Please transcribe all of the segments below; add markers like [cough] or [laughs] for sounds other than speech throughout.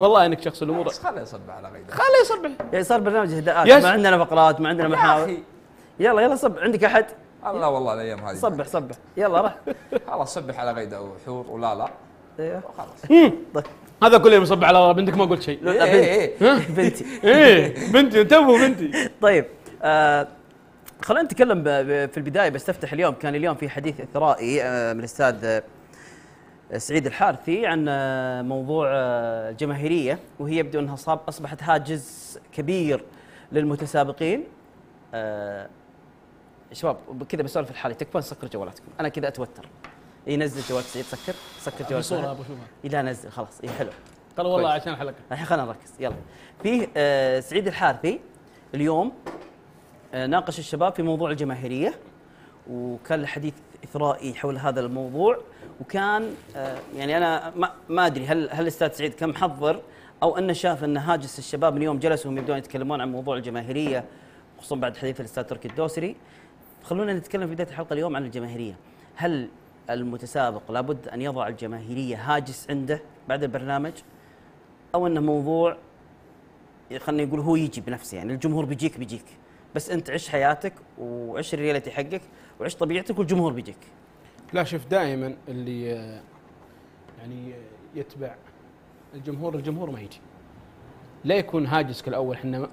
والله إنك شخص الأمور بس خله يصب على غيره خليه يصبح. يعني صار برنامج هداءات يس. ما عندنا فقرات ما عندنا محاور. يلا يلا صب عندك أحد؟ الله والله الأيام هذه. صبح صبح. يلا راح. [laughs] خلاص صبح على غيده وحور ولا لا. أيوه خلاص طيب. هذا كله مصب على بنتك ما قلت شيء. لا، إيه، بنت. إيه. بنتي. إيه [laughs] بنتي تو [laughs] بنتي. طيب آه خلينا نتكلم في البداية بستفتح اليوم. كان اليوم في حديث اثرائي آه من الأستاذ سعيد الحارثي عن موضوع الجماهيريه وهي يبدو أنها صاب أصبحت هاجس كبير للمتسابقين. آه شباب كذا بسولف الحالي تكفون سكر جوالاتكم. أنا كذا أتوتر. ينزل جوال سعيد سكر. سكر جوال صوره سعيد. أبو شوفها إيه، لا نزل خلاص. إي حلو. ترى والله. عشان الحلقة الحين خلينا نركز. يلا. فيه آه سعيد الحارثي اليوم آه ناقش الشباب في موضوع الجماهيرية وكان له حديث إثرائي حول هذا الموضوع. وكان آه يعني أنا ما, أدري هل هل الاستاذ سعيد كان محضر أو انه شاف أن هاجس الشباب من يوم جلسوا وهم يبدون يتكلمون عن موضوع الجماهيرية خصوصا بعد حديث الأستاذ تركي الدوسري. خلونا نتكلم في بداية الحلقة اليوم عن الجماهيرية. هل المتسابق لابد أن يضع الجماهيرية هاجس عنده بعد البرنامج؟ أو انه موضوع خلينا نقول هو يجي بنفسه يعني الجمهور بيجيك بيجيك. بس انت عش حياتك وعش ال reality حقك وعش طبيعتك والجمهور بيجيك. لا شوف دائما اللي آه، يعني آه، يتبع الجمهور الجمهور ما يجي. لا يكون هاجسك الأول إحنا ما-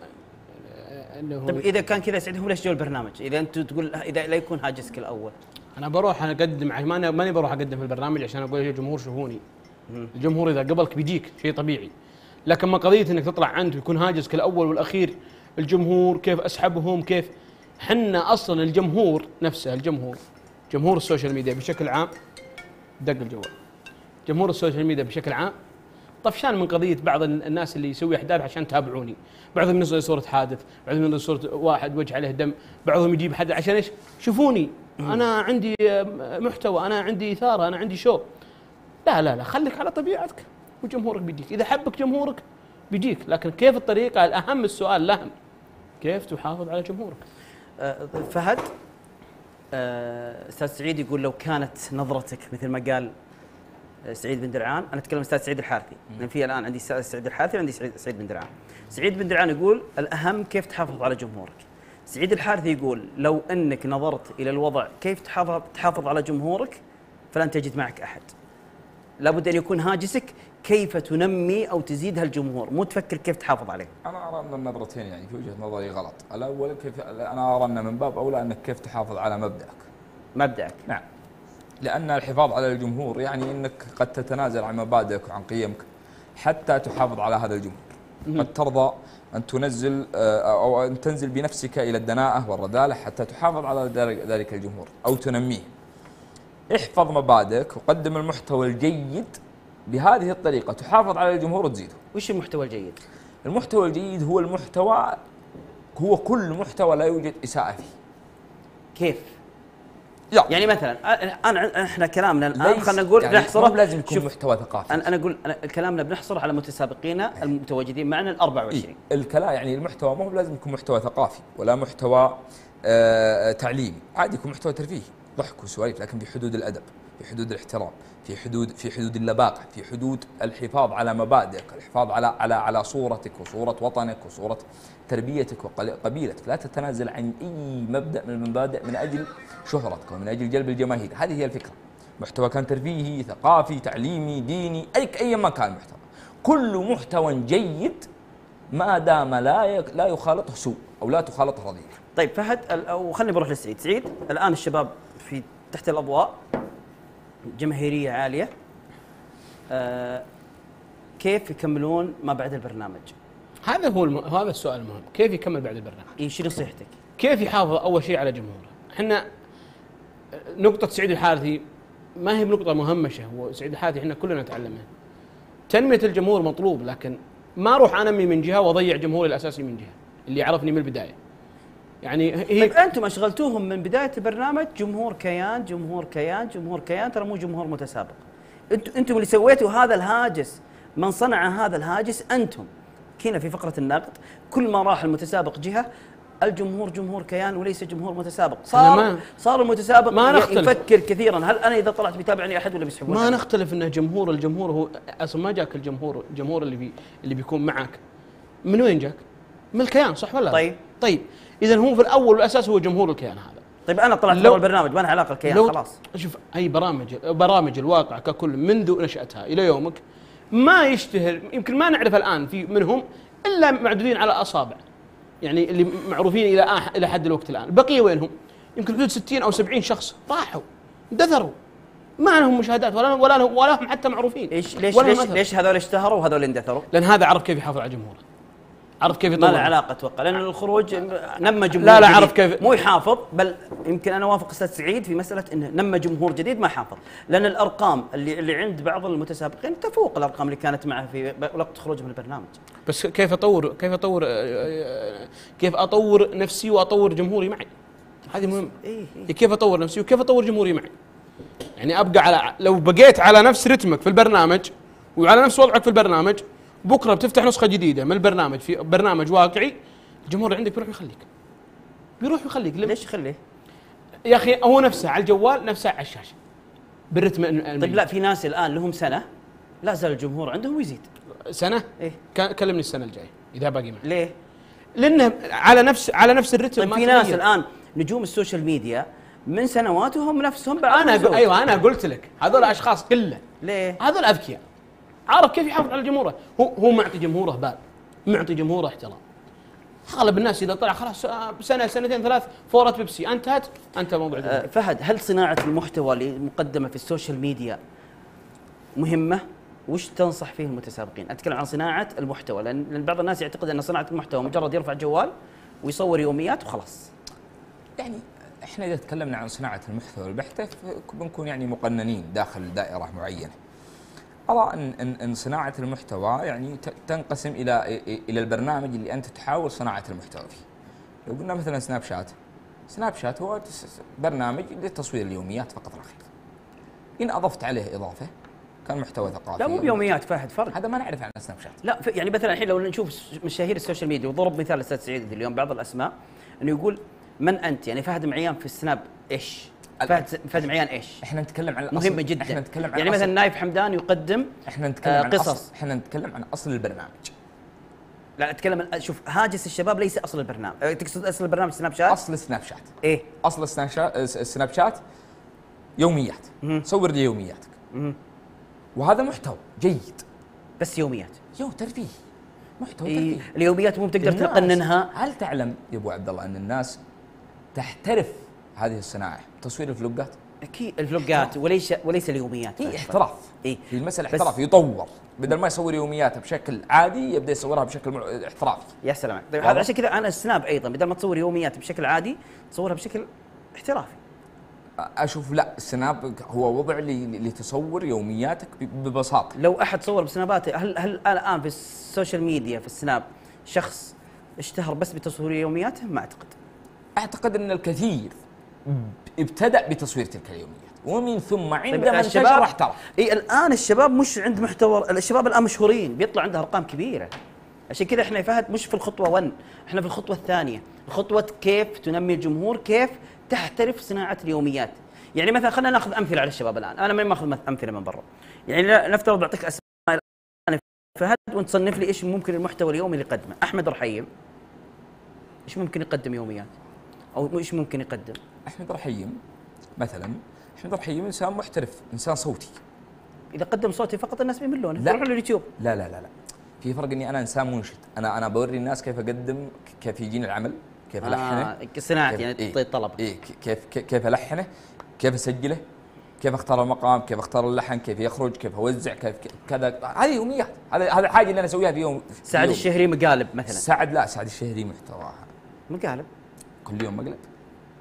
آه، انه هو طيب إذا كان كذا سعيد هو ليش جو البرنامج؟ إذا أنت تقول إذا لا يكون هاجسك الأول. أنا بروح أنا أقدم عش- ماني ماني بروح أقدم في البرنامج عشان أقول يا جمهور شوفوني. الجمهور إذا قبلك بيجيك شيء طبيعي. لكن ما قضية إنك تطلع أنت ويكون هاجسك الأول والأخير الجمهور كيف أسحبهم كيف؟ حنا أصلا الجمهور نفسه الجمهور جمهور ال social media بشكل عام دق الجوال. جمهور ال social media بشكل عام طفشان من قضية بعض الناس اللي يسوي أحداث عشان تابعوني بعضهم ينزل صورة حادث بعضهم ينزل صورة واحد وجه عليه دم بعضهم يجيب حد عشان إيش؟ شوفوني. أنا عندي آه، محتوى أنا عندي إثارة أنا عندي show. لا لا لا خليك على طبيعتك وجمهورك بيجيك. إذا حبك جمهورك بيجيك. لكن كيف الطريقة؟ الأهم السؤال الأهم. كيف تحافظ على جمهورك؟ آه، فهد آه، أستاذ سعيد يقول لو كانت نظرتك مثل ما قال آه، سعيد بن درعان أنا أتكلم أستاذ سعيد الحارثي. لأن في الآن عندي أستاذ سعيد الحارثي وعندي سعيد, سعيد بن درعان. سعيد بن درعان يقول الأهم كيف تحافظ على جمهورك؟ سعيد الحارثي يقول لو إنك نظرت إلى الوضع كيف تحافظ تحافظ على جمهورك فلن تجد معك أحد. لابد أن يكون هاجسك كيف تنمي أو تزيد هالجمهور مو تفكر كيف تحافظ عليه. أنا أرى أن النظرتين يعني في وجهة نظري غلط. الأول كيف أنا أرى أن من باب أولى أنك كيف تحافظ على مبدأك. مبدأك. نعم. لأن الحفاظ على الجمهور يعني أنك قد تتنازل عن مبادئك وعن قيمك حتى تحافظ على هذا الجمهور. قد ترضى أن تنزل آه، أو أن تنزل بنفسك إلى الدناءة والرذالة حتى تحافظ على ذلك- الجمهور أو تنميه. احفظ مبادئك وقدم المحتوى الجيد بهذه الطريقة تحافظ على الجمهور وتزيده. وش المحتوى الجيد؟ المحتوى الجيد هو المحتوى هو كل محتوى لا يوجد إساءة فيه. كيف؟ يعني يعني مثلا أنا إحنا كلامنا الآن خلينا نقول يعني نحصره مو لازم يكون محتوى ثقافي. أنا أنا أقول أنا كلامنا بنحصره على متسابقينا المتواجدين معنا ال 24 إيه؟ الكلام يعني المحتوى ما هو لازم يكون محتوى ثقافي ولا محتوى آه تعليمي. عادي يكون محتوى ترفيهي. ضحك وسواليف لكن في حدود الأدب في حدود الاحترام في حدود في حدود اللباقة في حدود الحفاظ على مبادئك الحفاظ على على على صورتك وصورة وطنك وصورة تربيتك وقبيلتك لا تتنازل عن أي مبدأ من المبادئ من أجل شهرتك ومن أجل جلب الجماهير. هذه هي الفكرة. محتوى كان ترفيهي ثقافي تعليمي ديني اي ايا ما كان المحتوى كل محتوى جيد ما دام لا لا يخالطه سوء أو لا تخالطه رذيله طيب فهد وخلني بروح لسعيد سعيد الآن الشباب في تحت الأضواء. جماهيرية عالية آه كيف يكملون ما بعد البرنامج؟ هذا هو الم... هذا السؤال المهم كيف يكمل بعد البرنامج إيه شو نصيحتك؟ كيف يحافظ أول شيء على جمهوره؟ إحنا نقطة سعيد الحارثي ما هي بنقطة مهمشة هو سعيد الحارثي إحنا كلنا نتعلم منه. تنمية الجمهور مطلوب لكن ما أروح أنمي من جهة وأضيع جمهوري الأساسي من جهة اللي يعرفني من البداية. يعني هي طيب أنتم اشغلتوهم من بداية البرنامج جمهور كيان جمهور كيان جمهور كيان ترى مو جمهور متسابق أنتم أنتم اللي سويتوا هذا الهاجس من صنع هذا الهاجس أنتم هنا في فقرة النقد كل ما راح المتسابق جهة الجمهور جمهور كيان وليس جمهور متسابق صار ما- صار المتسابق ما ي- نختلف. يفكر كثيرا هل أنا إذا طلعت بيتابعني أحد ولا بيسحبون ما؟ نختلف انه جمهور الجمهور هو أصلا ما جاك الجمهور الجمهور اللي بي اللي بيكون معك من وين جاك؟ من الكيان صح ولا لا؟ طيب. طيب اذا هو في الأول والأساس هو جمهور الكيان هذا. طيب أنا طلعت لو- أول برنامج ما لها علاقة الكيان خلاص. شوف أي برامج برامج الواقع ككل منذ نشأتها إلى يومك ما يشتهر يمكن ما نعرف الآن في منهم إلا معدودين على أصابع. يعني اللي معروفين إلى آح إلى حد الوقت الآن. البقيه وينهم؟ يمكن حدود 60 أو 70 شخص راحوا اندثروا ما لهم مشاهدات ولا ولا ولا هم حتى معروفين. ليش ليش. ليش هذول اشتهروا وهذول اندثروا؟ لأن هذا عرف كيف يحافظ على جمهوره. عرف كيف ما يطور له علاقة أتوقع لأن الخروج نمى جمهور لا، لا،. عرف كيف- مو يحافظ بل يمكن أنا أوافق أستاذ سعيد في مسألة إنه نمى جمهور جديد ما حافظ لأن الأرقام اللي اللي عند بعض المتسابقين تفوق الأرقام اللي كانت معه في وقت خروجه من البرنامج. بس كيف اطور كيف اطور كيف أطور نفسي وأطور جمهوري معي؟ هذه مهم إيه، إيه. كيف أطور نفسي وكيف أطور جمهوري معي؟ يعني أبقى على لو بقيت على نفس رتمك في البرنامج وعلى نفس وضعك في البرنامج بكرة بتفتح نسخة جديدة من البرنامج في برنامج واقعي الجمهور اللي عندك بيروح يخليك بيروح يخليك ليش يخليه؟ يا أخي هو نفسه على الجوال نفسه على الشاشة بالرتم طيب لا في ناس الآن لهم سنة لا زال الجمهور عندهم ويزيد سنة إيه كلمني السنة الجاية إذا باقي معي ليه؟ لأنه على نفس على نفس الرتم طيب في ناس. الآن نجوم ال social media من سنوات وهم نفسهم أنا. أقول أيوه أنا قلت لك هذول أشخاص قلة ليه؟ هذول أذكياء عارف كيف يحافظ على جمهوره هو هو معطي جمهوره بال معطي جمهوره احترام اغلب الناس اذا طلع خلاص آه، سنه سنتين ثلاث فوره بيبسي انتهت انت موضوع جمهور. فهد هل صناعة المحتوى اللي مقدمة في ال social media مهمة؟ وش تنصح فيه المتسابقين؟ أتكلم عن صناعة المحتوى لأن لأن بعض الناس يعتقد أن صناعة المحتوى مجرد يرفع جوال ويصور يوميات وخلاص. يعني إحنا إذا تكلمنا عن صناعة المحتوى البحتة بنكون يعني مقننين داخل دائرة معينة. ارى ان ان, إن صناعة المحتوى يعني تنقسم إلى إلى البرنامج اللي أنت تحاول صناعة المحتوى فيه. لو قلنا مثلا سناب شات سناب شات هو برنامج لتصوير اليوميات فقط لا غير. إن أضفت عليه إضافة كان محتوى ثقافي لا مو بيوميات فهد فرق. هذا ما نعرف عن سناب شات. لا يعني مثلا الحين لو نشوف مشاهير ال social media وضرب مثال الاستاذ سعيد اليوم بعض الأسماء إنه يقول من أنت؟ يعني فهد معيان في السناب إيش؟ فهد فهد معيان إيش؟ إحنا نتكلم عن مهمة جدا. إحنا نتكلم عن يعني مثلا نايف حمدان يقدم إحنا نتكلم آه، عن قصص. أصل إحنا نتكلم عن أصل البرنامج. لا أتكلم شوف هاجس الشباب ليس أصل البرنامج. أه، تقصد أصل البرنامج سناب شات؟ أصل سناب شات. إيه. أصل سناب شات سناب شات يوميات. صور لي يومياتك. وهذا محتوى جيد. بس يوميات. يو ترفيه. محتوى إيه ترفيه. اليوميات مو بتقدر تقننها. هل تعلم يا أبو عبد الله أن الناس تحترف هذه الصناعة. تصوير الفلوقات أكيد الفلوجات وليس وليس اليوميات هي احتراف. إيه. في المسألة احتراف يطور. بدل ما يصور يومياته بشكل عادي يبدأ يصورها بشكل مع- احترافي يا سلام. طيب؟ هذا عشان كذا أنا السناب أيضا بدل ما تصور يوميات بشكل عادي تصورها بشكل احترافي. أشوف لا السناب هو وضع لتصور يومياتك ببساطة. لو أحد صور بسناباته هل هل الآن في ال social media في السناب شخص اشتهر بس بتصوير يومياته؟ ما أعتقد. أعتقد إن الكثير. ابتدأ بتصوير تلك اليوميات. ومن ثم طيب عندما انتشر احترف إي الآن الشباب مش عند محتوى الشباب الآن مشهورين. بيطلع عنده أرقام كبيرة. عشان كذا إحنا فهد مش في الخطوة 1 إحنا في الخطوة الثانية. خطوة كيف تنمي الجمهور كيف تحترف صناعة اليوميات. يعني مثلا خلينا ناخذ أمثلة على الشباب الآن. أنا ما ماخذ مث- أمثلة من برا. يعني نفترض بعطيك أسماء الآن فهد وأنت تصنف لي إيش ممكن المحتوى اليومي اللي يقدمه. أحمد رحيم. إيش ممكن يقدم يوميات؟ أو إيش ممكن يقدم؟ احمد رحيم مثلا احمد رحيم إنسان محترف إنسان صوتي. إذا قدم صوتي فقط الناس بيملون لا. يروحون اليوتيوب لا لا لا لا. في فرق إني أنا إنسان منشد. أنا أنا بوري الناس كيف أقدم كيف يجيني العمل كيف ألحنه آه صناعه كيف- يعني إيه. تعطي الطلب إيه كيف كيف- كيف ألحنه كيف أسجله كيف أختار المقام كيف أختار اللحن كيف يخرج كيف أوزع كيف كيف كذا. هذه يوميات. هذا هذا الحاجة اللي أنا أسويها في يوم في سعد يوم. الشهري مقالب مثلا. سعد لا سعد الشهري محتواها. مقالب؟ كل يوم مقلب.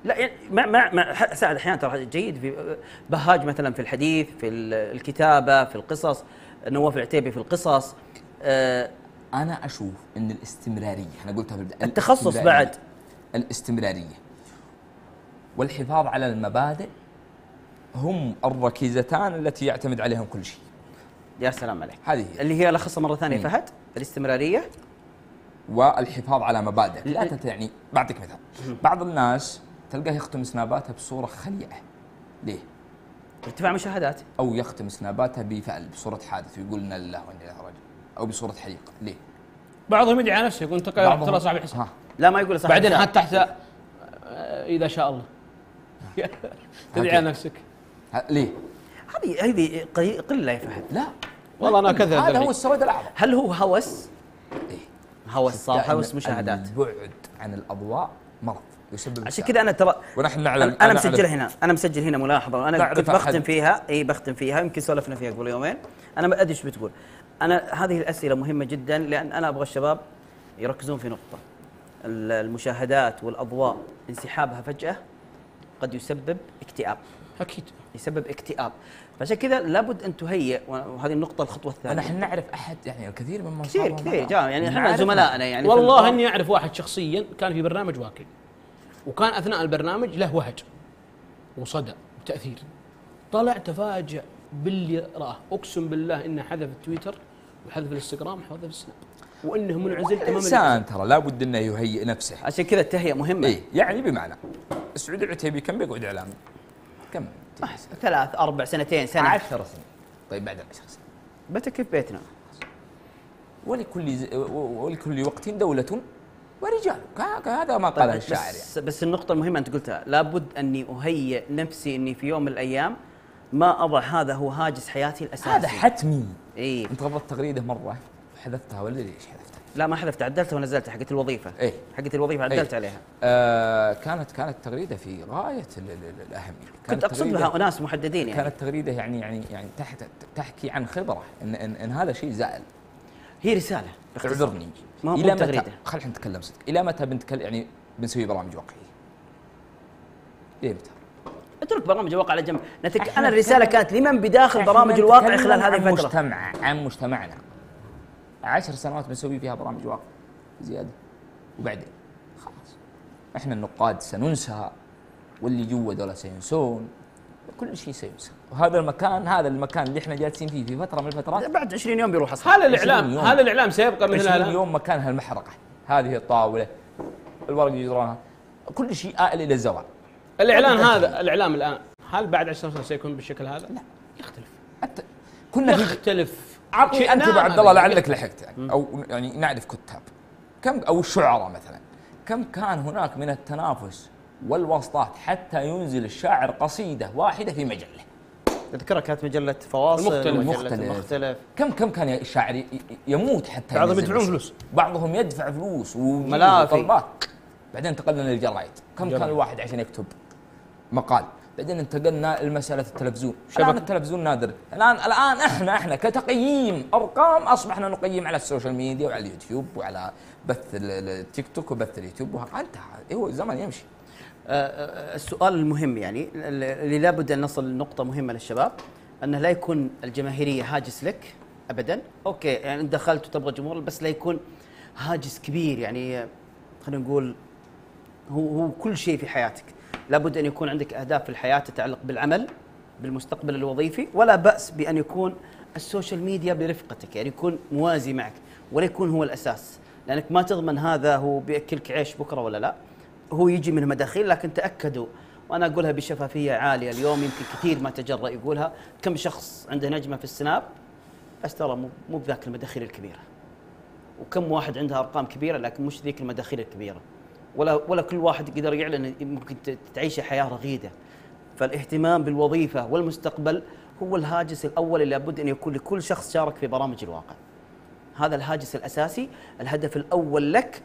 لا يعني مع مع ح- سعد أحيانا ترى جيد في بهاج مثلا في الحديث في ال- الكتابة في القصص نواف العتيبي في القصص. آه أنا أشوف إن الاستمرارية أنا قلتها بالبدايه التخصص. بعد. الاستمرارية والحفاظ على المبادئ هم الركيزتان التي يعتمد عليهم كل شيء. يا سلام عليك. هذه هي. اللي هي الخصها مرة ثانية مم. فهد الاستمرارية؟ والحفاظ على مبادئك لا يعني بعطيك مثال. بعض الناس تلقاه يختم سناباته بصورة خليعه ليه؟ ارتفاع مشاهدات. أو يختم سناباته بفعل بصورة حادث ويقول إنا لله وأنا إليه راجعون أو بصورة حريقه ليه؟ بعضهم يدعي على نفسه يقول انت ترى صاحب الحساب ها. لا ما يقول صح بعدين. حط تحت آه، إذا شاء الله. [laughs] تدعي على نفسك. ليه؟ هذه هذه قله يا فهد. لا. والله أنا كذا هذا. هو السواد الأعظم. هل هو هوس؟ إيه. هوس صار هوس مشاهدات. البعد عن الأضواء مرض. يسبب عشان. كذا أنا ترى ونحن نعلم أنا, أنا مسجل هنا. أنا مسجل هنا ملاحظة. أنا كنت بختم فيها. إي بختم فيها. يمكن سولفنا فيها قبل يومين. أنا ما أدري إيش بتقول. أنا هذه الأسئلة مهمة جدا لأن أنا أبغى الشباب يركزون في نقطة. ال- المشاهدات والأضواء انسحابها فجأة قد يسبب اكتئاب. أكيد. يسبب اكتئاب. فعشان كذا لابد أن تهيئ وهذه النقطة الخطوة الثانية. ونحن نعرف أحد يعني الكثير كثير صاروا كثير. جاء يعني إحنا زملائنا يعني والله إني أعرف واحد شخصيا كان في برنامج واكل وكان أثناء البرنامج له وهج وصدى وتاثير طلع تفاجأ باللي رآه. أقسم بالله إنه حذف التويتر وحذف الإنستغرام وحذف السناب. وإنه منعزل تماما الانسان ترى لابد إنه يهيئ نفسه. عشان كذا التهيئة مهمة. إيه يعني بمعنى. سعود العتيبي كم بيقعد اعلامي؟ كم؟ ثلاث أربع سنتين سنة. 10 سنين طيب بعد العشر سنين بتك في بيتنا. ولكل ز... ولكل وقت دولة ورجال. ك- هذا ما قاله طيب الشاعر يعني. بس, بس النقطة المهمة أنت قلتها لابد أني أهيئ نفسي أني في يوم من الأيام ما أضع هذا هو هاجس حياتي الأساسي. هذا حتمي. إي. أنت غضبت تغريدة مرة. وحذفتها ولا ليش حذفتها؟ لا ما حذفت عدلتها ونزلتها حقت الوظيفة. إيه. حقت الوظيفة عدلت إيه. عليها. آه كانت كانت تغريدة في غاية ال- ال- الاهميه كانت كنت أقصد تغريدة- بها أناس محددين يعني. كانت تغريدة يعني يعني يعني تحت تحكي عن خبرة. ان ان, إن هذا شيء زائل. هي رسالة. باختصار. اعذرني. إلى متى خلينا نتكلم صدق إلى متى بنتكلم يعني بنسوي برامج واقعية؟ إلى متى؟ اترك برامج الواقع على جنب. نتك... الرسالة نتكلم- كانت لمن بداخل برامج الواقع خلال هذه عن الفترة؟ مجتمع عن مجتمعنا. عشر سنوات بنسوي فيها برامج واقع زيادة. وبعدين؟ خلاص. إحنا النقاد سننسى واللي جوا دول سينسون. كل شيء سينسى وهذا المكان هذا المكان اللي إحنا جالسين فيه في فترة من الفترات بعد 20 يوم بيروح أصلا. هذا الإعلام 20 يوم. هذا الإعلام سيبقى مثل 20 هذا يوم مكان هالمحرقة. هذه الطاولة الورق اللي يجرونها كل شيء آل إلى الزوال الاعلان هذا الإعلام الآن هل بعد 10 سنوات سيكون بالشكل هذا؟ لا. يختلف. حتى كنا يختلف. عطني انت ابو عبد الله. لعلك لحقت. يعني أو يعني نعرف كتاب. كم أو الشعراء مثلا. كم كان هناك من التنافس والواسطات حتى ينزل الشاعر قصيدة واحدة في مجله تذكرها كانت مجلة فواصل المختلف. ومجلة المختلف. المختلف كم كم كان الشاعر يموت حتى بعضهم يدفعون. فلوس. بعضهم يدفع فلوس ملافي. وطلبات بعدين انتقلنا للجرايد كم جرايد. كان الواحد عشان يكتب مقال بعدين انتقلنا لمسألة التلفزيون شبك- الآن التلفزيون نادر الان الآن إحنا إحنا كتقييم أرقام أصبحنا نقيم على ال social media وعلى اليوتيوب وعلى بث ال- ال- التيك توك وبث اليوتيوب انتهى هو الزمن يمشي السؤال المهم يعني اللي لابد أن نصل لنقطة مهمة للشباب أنه لا يكون الجماهيرية هاجس لك ابدا، okay يعني انت دخلت وتبغى جمهور بس لا يكون هاجس كبير يعني خلينا نقول هو هو كل شيء في حياتك، لابد أن يكون عندك أهداف في الحياة تتعلق بالعمل بالمستقبل الوظيفي ولا بأس بأن يكون ال social media برفقتك يعني يكون موازي معك ولا يكون هو الأساس. لأنك ما تضمن هذا هو بيأكلك عيش بكرة ولا لا. هو يجي من مداخيل لكن تأكدوا. وأنا أقولها بشفافية عالية اليوم يمكن كثير ما تجرأ يقولها. كم شخص عنده نجمة في السناب؟ بس ترى مو بذاك المداخيل الكبيرة. وكم واحد عنده أرقام كبيرة لكن مش ذيك المداخيل الكبيرة. ولا ولا كل واحد يقدر يعلن ممكن تعيش حياة رغيدة. فالاهتمام بالوظيفة والمستقبل هو الهاجس الأول اللي لابد أن يكون لكل شخص شارك في برامج الواقع. هذا الهاجس الأساسي الهدف الأول لك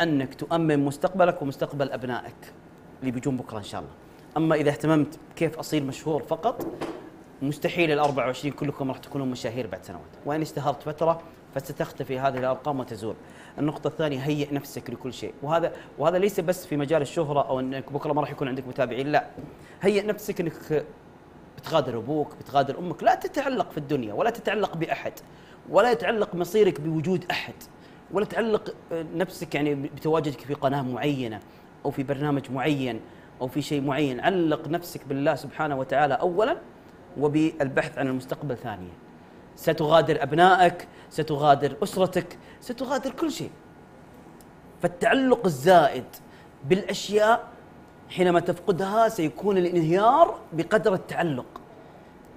أنك تؤمن مستقبلك ومستقبل أبنائك اللي بيجون بكرة إن شاء الله. أما إذا اهتممت كيف أصير مشهور فقط مستحيل ال 24 كلكم راح تكونون مشاهير بعد سنوات. وإن اشتهرت فترة فستختفي هذه الأرقام وتزول. النقطة الثانية هيئ نفسك لكل شيء. وهذا وهذا ليس بس في مجال الشهرة أو إنك بكرة ما راح يكون عندك متابعين لا. هيئ نفسك إنك بتغادر أبوك بتغادر أمك. لا تتعلق في الدنيا ولا تتعلق بأحد ولا يتعلق مصيرك بوجود أحد. ولا تعلق نفسك يعني بتواجدك في قناة معينة أو في برنامج معين أو في شيء معين. علق نفسك بالله سبحانه وتعالى اولا وبالبحث عن المستقبل ثانيا. ستغادر أبنائك ستغادر أسرتك ستغادر كل شيء. فالتعلق الزائد بالأشياء حينما تفقدها سيكون الانهيار بقدر التعلق.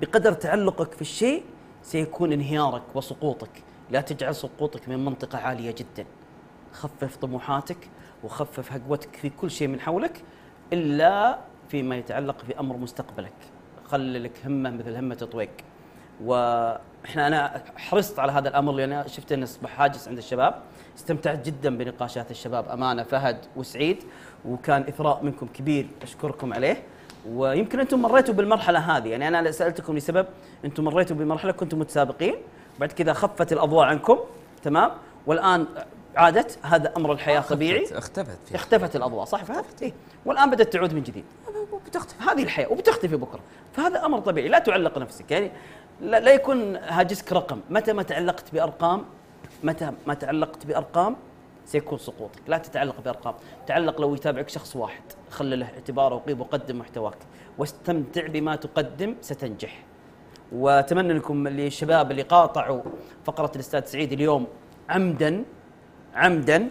بقدر تعلقك في الشيء سيكون انهيارك وسقوطك. لا تجعل سقوطك من منطقة عالية جدا. خفف طموحاتك وخفف هقوتك في كل شيء من حولك إلا فيما يتعلق في أمر مستقبلك. خلي لك همة مثل همة طويق وإحنا أنا حرصت على هذا الأمر لأن شفت انه أصبح هاجس عند الشباب. استمتعت جدا بنقاشات الشباب. أمانة فهد وسعيد وكان إثراء منكم كبير. أشكركم عليه. ويمكن أنتم مريتوا بالمرحلة هذه. يعني أنا سألتكم لسبب أنتم مريتوا بمرحله كنتم متسابقين. بعد كذا خفت الأضواء عنكم تمام؟ والآن عادت هذا أمر الحياة طبيعي. اختفت- اختفت اختفت الأضواء صح؟ فهد؟ إيه؟ والآن بدأت تعود من جديد. بتختفي هذه الحياة وبتختفي بكرة. فهذا أمر طبيعي لا تعلق نفسك. يعني لا, لا يكون هاجسك رقم. متى ما تعلقت بأرقام متى ما تعلقت بأرقام سيكون سقوطك. لا تتعلق بأرقام. تعلق لو يتابعك شخص واحد. خلي له اعتباره وقيم وقدم محتواك. واستمتع بما تقدم ستنجح. واتمنى انكم اللي الشباب اللي قاطعوا فقرة الأستاذ سعيد اليوم عمدا عمدا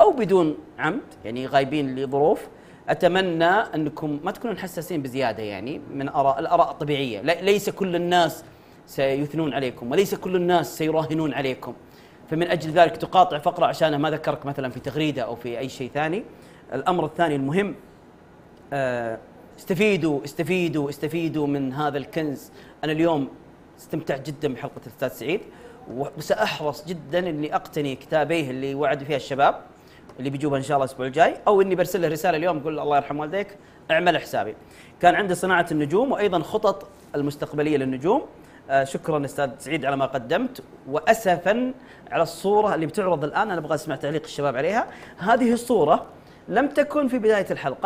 أو بدون عمد يعني غايبين لظروف. أتمنى أنكم ما تكونون حساسين بزيادة يعني من أراء الأراء طبيعيه لي- ليس كل الناس سيثنون عليكم وليس كل الناس سيراهنون عليكم. فمن أجل ذلك تقاطع فقرة عشان ما ذكرك مثلا في تغريدة أو في أي شيء ثاني. الأمر الثاني المهم آه، استفيدوا استفيدوا استفيدوا من هذا الكنز أنا اليوم استمتعت جدا بحلقة الأستاذ سعيد وسأحرص جدا إني أقتني كتابيه اللي وعد فيها الشباب اللي بيجوبها إن شاء الله الأسبوع الجاي أو إني برسل له رسالة اليوم أقول له الله يرحم والديك أعمل حسابي. كان عندي صناعة النجوم وأيضا خطط المستقبلية للنجوم. آه شكرا أستاذ سعيد على ما قدمت واسفا على الصورة اللي بتعرض الآن أنا أبغى أسمع تعليق الشباب عليها. هذه الصورة لم تكن في بداية الحلقة